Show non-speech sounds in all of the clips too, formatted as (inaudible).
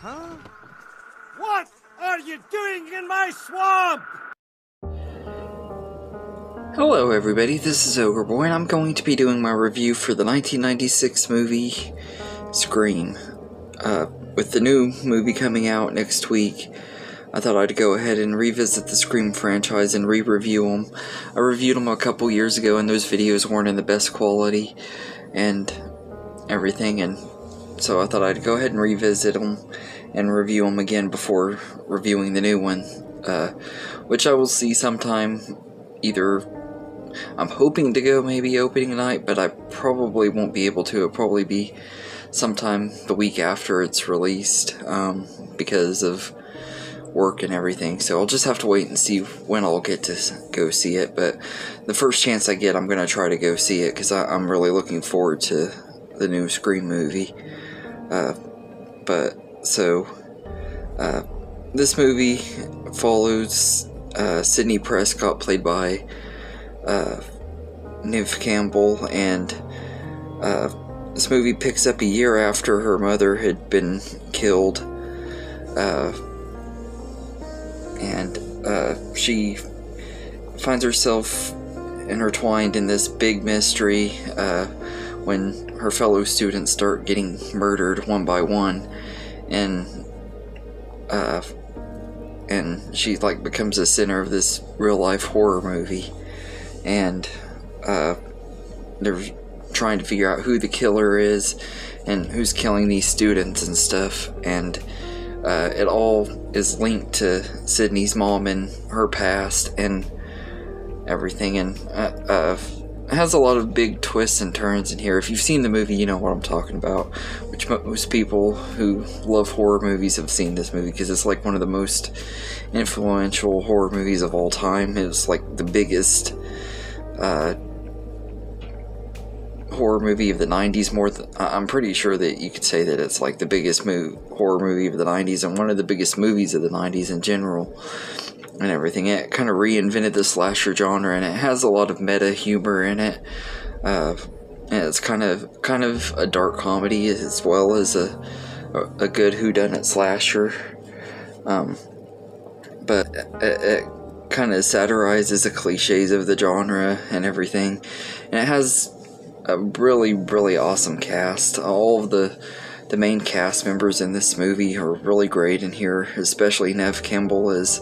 Huh? What are you doing in my swamp? Hello, everybody. This is Ogre Boy, and I'm going to be doing my review for the 1996 movie Scream. Uh, with the new movie coming out next week, I thought I'd go ahead and revisit the Scream franchise and re-review them. I reviewed them a couple years ago, and those videos weren't in the best quality and everything, and so I thought I'd go ahead and revisit them and review them again before reviewing the new one, uh, which I will see sometime either I'm hoping to go maybe opening night, but I probably won't be able to. It'll probably be sometime the week after it's released um, because of work and everything. So I'll just have to wait and see when I'll get to go see it. But the first chance I get, I'm going to try to go see it because I'm really looking forward to the new Scream movie. Uh, but so uh, this movie follows uh, Sidney Prescott, played by uh, Neve Campbell, and uh, this movie picks up a year after her mother had been killed, uh, and uh, she finds herself intertwined in this big mystery uh, when her fellow students start getting murdered one by one, and uh, and she like becomes the center of this real life horror movie and uh, they're trying to figure out who the killer is and who's killing these students and stuff and uh, it all is linked to Sidney's mom and her past and everything and uh, uh, has a lot of big twists and turns in here. If you've seen the movie you know what I'm talking about which most people who love horror movies have seen this movie because it's like one of the most influential horror movies of all time. It was like the biggest uh, horror movie of the 90s more th- i'm pretty sure that you could say that it's like the biggest mo- horror movie of the 90s and one of the biggest movies of the 90s in general and everything it kind of reinvented the slasher genre and it has a lot of meta humor in it uh, and it's kind of kind of a dark comedy as well as a a good whodunit slasher um, but it, it kind of satirizes the cliches of the genre and everything. And it has a really, really awesome cast. All of the the main cast members in this movie are really great in here, especially Neve Campbell as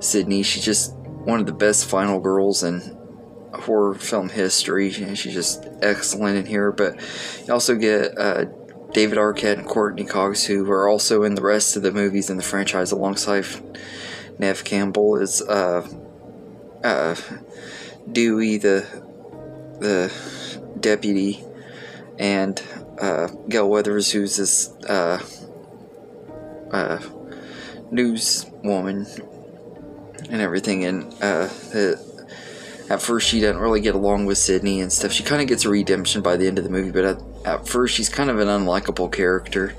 Sidney. She's just one of the best final girls in horror film history. and She's just excellent in here. But you also get uh, David Arquette and Courteney Cox, who are also in the rest of the movies in the franchise alongside Neve Campbell is uh, uh, Dewey, the the deputy, and uh, Gale Weathers, who's this uh, uh, newswoman and everything. And uh, at first, she doesn't really get along with Sidney and stuff. She kind of gets a redemption by the end of the movie, but at, at first, she's kind of an unlikable character.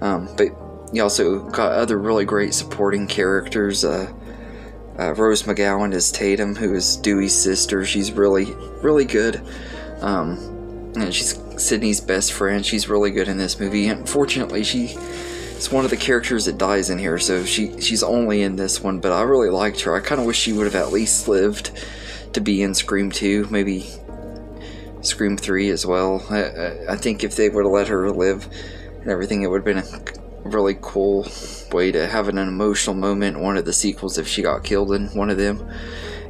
Um, but you also got other really great supporting characters. Uh, uh, Rose McGowan is Tatum, who is Dewey's sister. She's really, really good. Um, and she's Sidney's best friend. She's really good in this movie. Unfortunately, she is one of the characters that dies in here, so she she's only in this one. But I really liked her. I kind of wish she would have at least lived to be in Scream 2, maybe Scream 3 as well. I, I think if they would have let her live and everything, it would have been a really cool way to have an emotional moment in one of the sequels if she got killed in one of them.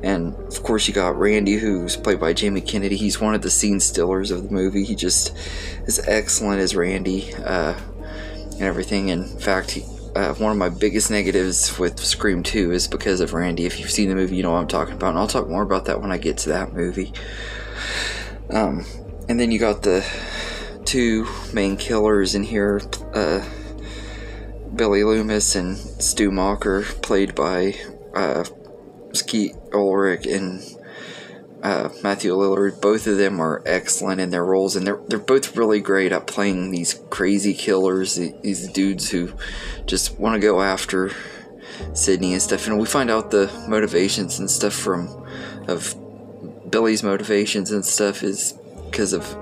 And of course, you got Randy, who's played by Jamie Kennedy. He's one of the scene stillers of the movie. He just is excellent as Randy uh, and everything. In fact, he, uh, one of my biggest negatives with Scream 2 is because of Randy. If you've seen the movie, you know what I'm talking about. And I'll talk more about that when I get to that movie. Um, and then you got the two main killers in here. Uh, Billy Loomis and Stu Macher, played by uh, Skeet Ulrich and uh, Matthew Lillard. Both of them are excellent in their roles, and they're they're both really great at playing these crazy killers, these dudes who just want to go after Sidney and stuff. And we find out the motivations and stuff from of Billy's motivations and stuff is because of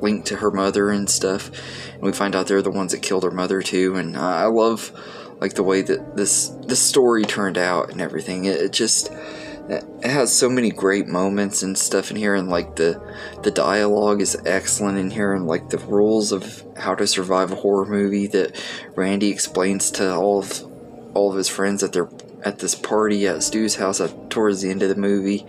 linked to her mother and stuff. And we find out they're the ones that killed her mother too. And uh, I love like the way that this this story turned out and everything. It, it just it has so many great moments and stuff in here and like the the dialogue is excellent in here and like the rules of how to survive a horror movie that Randy explains to all of all of his friends at their at this party at Stu's house at, towards the end of the movie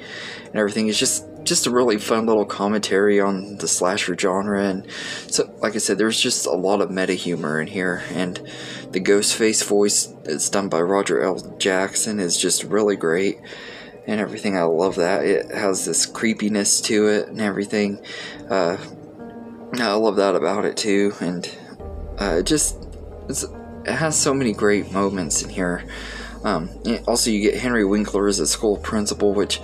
and everything is just just a really fun little commentary on the slasher genre and so like I said there's just a lot of meta humor in here and the ghost face voice that's done by Roger L. Jackson is just really great and everything. I love that. It has this creepiness to it and everything. Uh, I love that about it too. And uh, it just it has so many great moments in here. Um, also, you get Henry Winkler as a school principal, which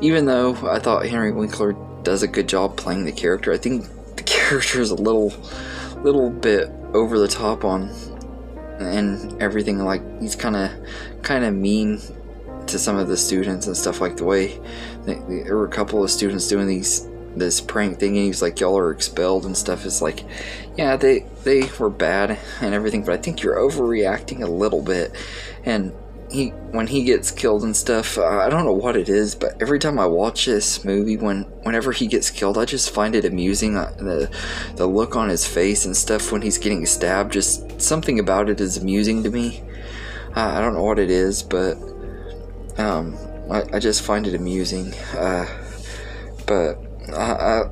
even though I thought Henry Winkler does a good job playing the character, I think the (laughs) character is a little, little bit over the top on and everything. Like he's kind of, kind of mean to some of the students and stuff like the way there were a couple of students doing these this prank thing and he's like y'all are expelled and stuff is like yeah they they were bad and everything but i think you're overreacting a little bit and he when he gets killed and stuff uh, i don't know what it is but every time i watch this movie when whenever he gets killed i just find it amusing uh, the the look on his face and stuff when he's getting stabbed just something about it is amusing to me uh, i don't know what it is but um, I, I just find it amusing. Uh, but I, I,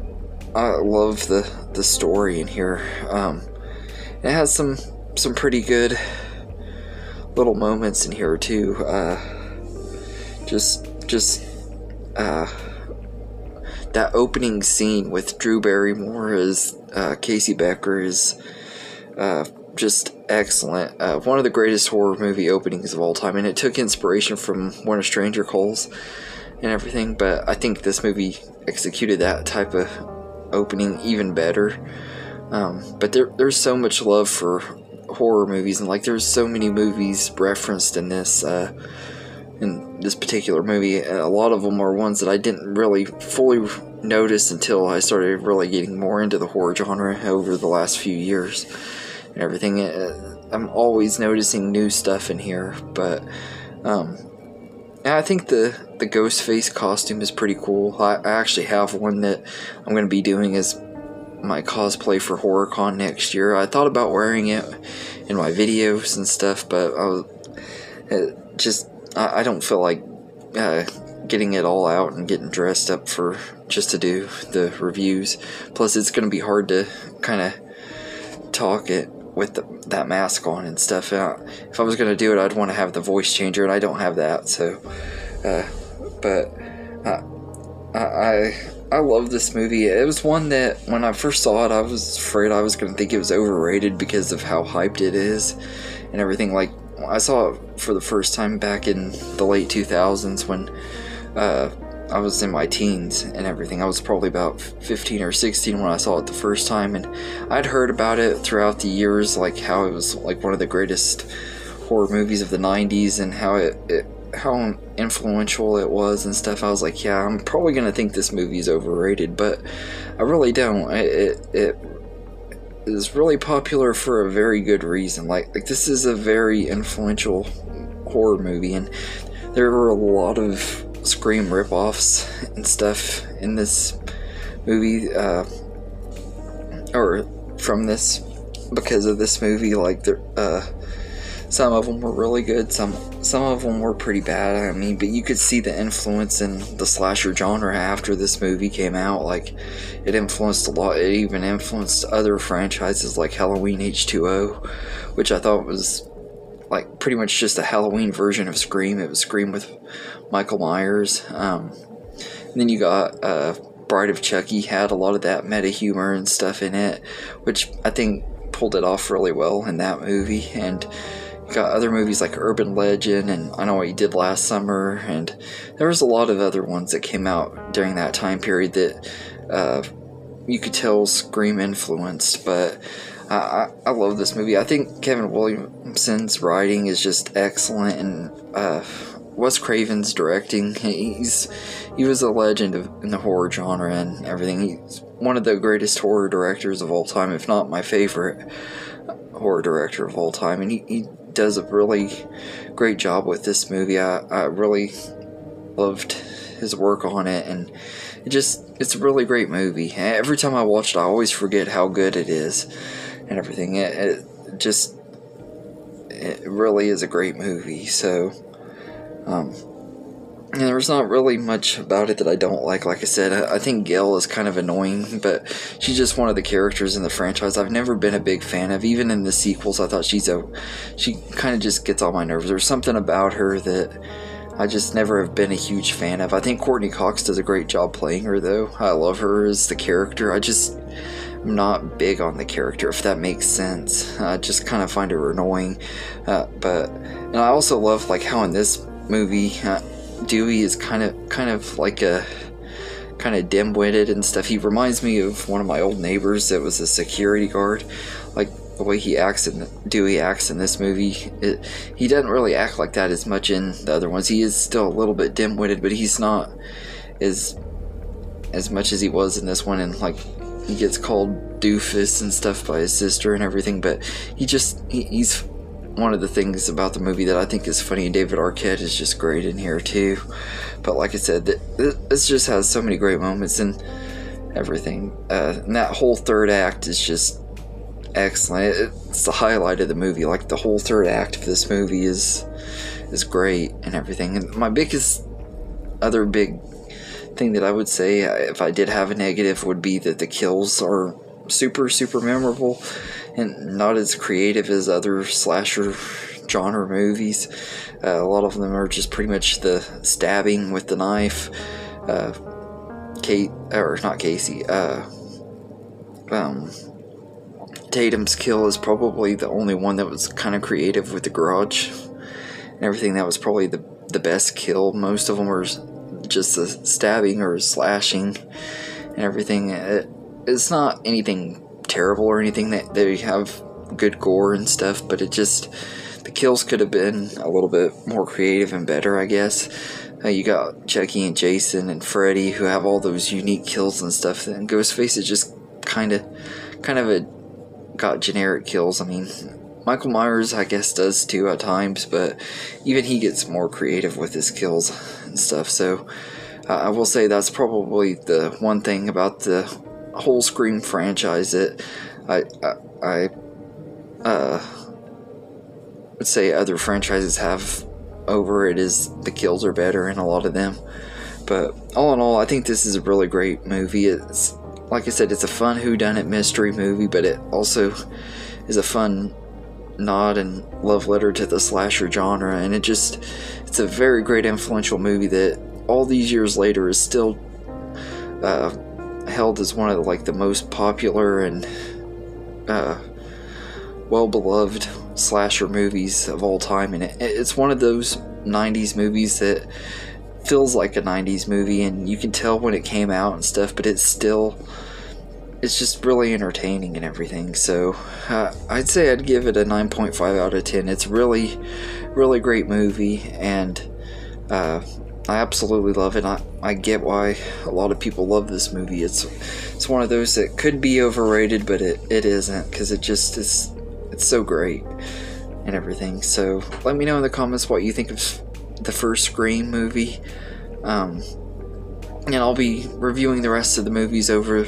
I love the the story in here. Um, it has some some pretty good little moments in here too. Uh, just just uh, that opening scene with Drew Barrymore as uh, Casey Becker is uh, just excellent. Uh, one of the greatest horror movie openings of all time, and it took inspiration from When a Stranger Calls and everything. But I think this movie executed that type of opening even better. Um, but there, there's so much love for horror movies, and like there's so many movies referenced in this. Uh, in this particular movie, a lot of them are ones that I didn't really fully notice until I started really getting more into the horror genre over the last few years and everything. Uh, I'm always noticing new stuff in here, but um, I think the the ghost face costume is pretty cool. I, I actually have one that I'm going to be doing as my cosplay for HorrorCon next year. I thought about wearing it in my videos and stuff, but I was uh, just I, I, don't feel like uh, getting it all out and getting dressed up for just to do the reviews. Plus, it's going to be hard to kind of talk it with the, that mask on and stuff. And if I was going to do it, I'd want to have the voice changer, and I don't have that. So, uh, but uh, I I love this movie. It was one that when I first saw it, I was afraid I was going to think it was overrated because of how hyped it is and everything. Like I saw it for the first time back in the late 2000s when. Uh, I was in my teens and everything. I was probably about 15 or 16 when I saw it the first time, and I'd heard about it throughout the years, like how it was like one of the greatest horror movies of the 90s, and how it, it how influential it was and stuff. I was like, yeah, I'm probably gonna think this movie's overrated, but I really don't. It, it, it is really popular for a very good reason. Like, like this is a very influential horror movie, and there were a lot of Scream ripoffs and stuff in this movie, uh, or from this because of this movie. Like, uh, some of them were really good, some some of them were pretty bad. I mean, but you could see the influence in the slasher genre after this movie came out. Like, it influenced a lot. It even influenced other franchises like Halloween H2O, which I thought was like pretty much just a Halloween version of Scream. It was Scream with Michael Myers. Um, then you got uh, Bride of Chucky had a lot of that meta humor and stuff in it, which I think pulled it off really well in that movie. And got other movies like Urban Legend and I Know What You Did Last Summer, and there was a lot of other ones that came out during that time period that uh, you could tell Scream influenced, but I, I love this movie. I think Kevin Williamson's writing is just excellent, and uh, Wes Craven's directing. (laughs) He's he was a legend of, in the horror genre and everything. He's one of the greatest horror directors of all time, if not my favorite horror director of all time. And he, he does a really great job with this movie. I, I really loved his work on it, and it just it's a really great movie. Every time I watch it, I always forget how good it is and everything. It, it just it really is a great movie. So, um, and there's not really much about it that I don't like. Like I said, I, think Gale is kind of annoying, but she's just one of the characters in the franchise I've never been a big fan of. Even in the sequels, I thought she's a she kind of just gets on my nerves. There's something about her that I just never have been a huge fan of. I think Courteney Cox does a great job playing her, though. I love her as the character. I just I'm not big on the character, if that makes sense. I just kind of find her annoying. Uh, but and I also love like how in this movie, uh, Dewey is kind of kind of like a kind of dim-witted and stuff. He reminds me of one of my old neighbors that was a security guard. Like the way he acts in Dewey acts in this movie, it, he doesn't really act like that as much in the other ones. He is still a little bit dim-witted, but he's not as as much as he was in this one. And like he gets called doofus and stuff by his sister and everything, but he just he, he's one of the things about the movie that I think is funny. And David Arquette is just great in here too. But like I said, this just has so many great moments and everything. Uh, and that whole third act is just excellent. It's the highlight of the movie. Like the whole third act of this movie is is great and everything. And my biggest other big thing that I would say if I did have a negative would be that the kills are super super memorable and not as creative as other slasher genre movies. Uh, a lot of them are just pretty much the stabbing with the knife. Uh, Kate or not Casey. Uh, um, Tatum's kill is probably the only one that was kind of creative with the garage and everything. That was probably the the best kill. Most of them were just the stabbing or slashing and everything. It, it's not anything terrible or anything that they have good gore and stuff, but it just the kills could have been a little bit more creative and better, I guess. Uh, you got Chucky and Jason and Freddy who have all those unique kills and stuff, and Ghostface is just kind of, kind of a got generic kills. I mean, Michael Myers, I guess, does too at times, but even he gets more creative with his kills and stuff. So uh, I will say that's probably the one thing about the whole Scream franchise that I I, I uh, would say other franchises have over it is the kills are better in a lot of them. But all in all, I think this is a really great movie. It's like I said, it's a fun whodunit mystery movie, but it also is a fun nod and love letter to the slasher genre, and it just it's a very great influential movie that all these years later is still uh, held as one of the, like the most popular and uh, well beloved slasher movies of all time, and it, it's one of those '90s movies that feels like a 90s movie and you can tell when it came out and stuff but it's still it's just really entertaining and everything. So uh, I'd say I'd give it a 9.5 out of 10. It's really, really great movie, and uh, I absolutely love it. I, I get why a lot of people love this movie. It's it's one of those that could be overrated, but it, it isn't because it just is. It's so great and everything. So let me know in the comments what you think of the first Scream movie. Um, and I'll be reviewing the rest of the movies over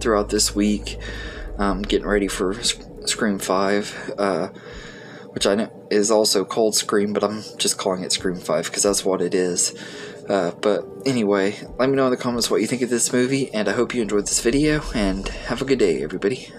throughout this week, um, getting ready for Scream 5, uh, which I know is also called Scream, but I'm just calling it Scream 5 because that's what it is. Uh, but anyway, let me know in the comments what you think of this movie, and I hope you enjoyed this video, and have a good day, everybody.